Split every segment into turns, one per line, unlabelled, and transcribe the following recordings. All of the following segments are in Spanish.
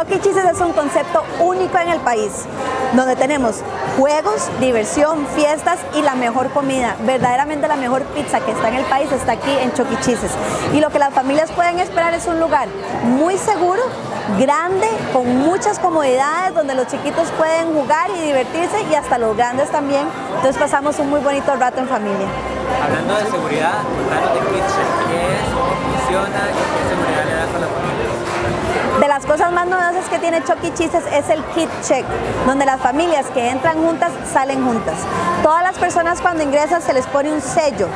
Chuck E. Es un concepto único en el país, donde tenemos juegos, diversión, fiestas y la mejor comida. Verdaderamente la mejor pizza que está en el país está aquí en Chuck E. Y lo que las familias pueden esperar es un lugar muy seguro, grande, con muchas comodidades, donde los chiquitos pueden jugar y divertirse y hasta los grandes también. Entonces pasamos un muy bonito rato en familia.
Hablando de seguridad, de Kitchen, qué es, cómo funciona,
que tiene Chucky e. Es el Kit Check, donde las familias que entran juntas salen juntas. Todas las personas cuando ingresan se les pone un sello,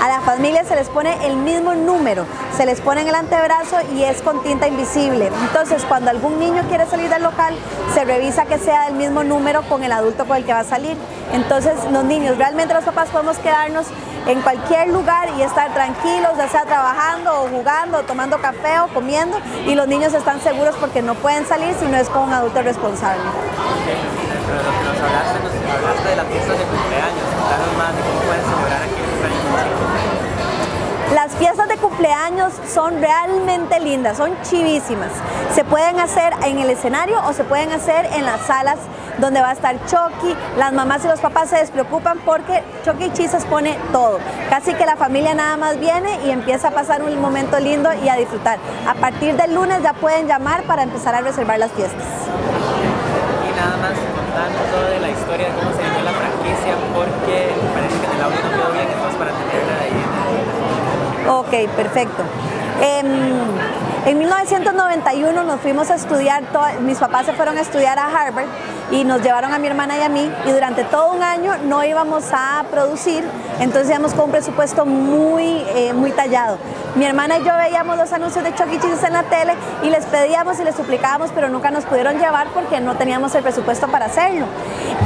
a la familia se les pone el mismo número, se les pone en el antebrazo y es con tinta invisible. Entonces cuando algún niño quiere salir del local, se revisa que sea del mismo número con el adulto con el que va a salir. Entonces los niños, realmente los papás podemos quedarnos en cualquier lugar y estar tranquilos, ya sea trabajando o jugando, o tomando café o comiendo y los niños están seguros porque no pueden salir si no es con un adulto responsable.
Cumpleaños
son realmente lindas, son chivísimas. Se pueden hacer en el escenario o se pueden hacer en las salas donde va a estar Chucky. Las mamás y los papás se despreocupan porque Chucky Chisas pone todo. Casi que la familia nada más viene y empieza a pasar un momento lindo y a disfrutar. A partir del lunes ya pueden llamar para empezar a reservar las fiestas. Ok, perfecto. Em, en 1991 nos fuimos a estudiar, mis papás se fueron a estudiar a Harvard y nos llevaron a mi hermana y a mí y durante todo un año no íbamos a producir, entonces íbamos con un presupuesto muy, eh, muy tallado. Mi hermana y yo veíamos los anuncios de Chucky e. Cheese en la tele y les pedíamos y les suplicábamos, pero nunca nos pudieron llevar porque no teníamos el presupuesto para hacerlo.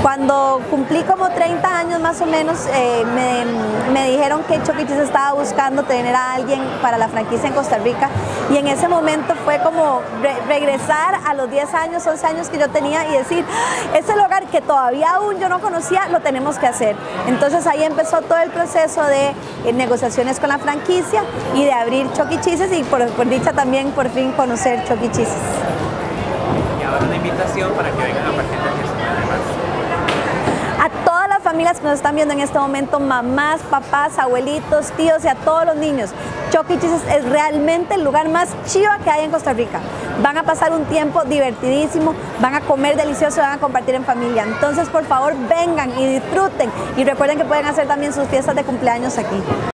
Cuando cumplí como 30 años más o menos, eh, me, dijeron que Chucky e. Cheese estaba buscando tener a alguien para la franquicia en Costa Rica y en ese momento fue como regresar a los 10 años, 11 años que yo tenía y decir, ah, ese lugar que todavía aún yo no conocía, lo tenemos que hacer. Entonces ahí empezó todo el proceso de eh, negociaciones con la franquicia y de abrir Chucky y por, dicha también por fin conocer
Y vengan a partir del 19 de marzo.
A todas las familias que nos están viendo en este momento, mamás, papás, abuelitos, tíos y a todos los niños, Chucky es realmente el lugar más chiva que hay en Costa Rica. Van a pasar un tiempo divertidísimo, van a comer delicioso, van a compartir en familia. Entonces, por favor, vengan y disfruten. Y recuerden que pueden hacer también sus fiestas de cumpleaños aquí.